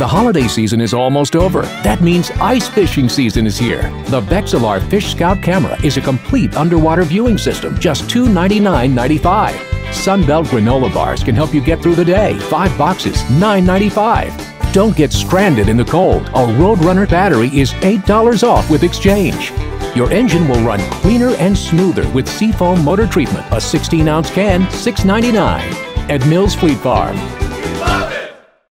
The holiday season is almost over. That means ice fishing season is here. The Vexilar Fish Scout camera is a complete underwater viewing system, just $299.95. Sunbelt granola bars can help you get through the day. Five boxes, $9.95. Don't get stranded in the cold. A Road Runner battery is $8 off with exchange. Your engine will run cleaner and smoother with Sea Foam motor treatment. A 16 ounce can, $6.99. At Mills Fleet Farm,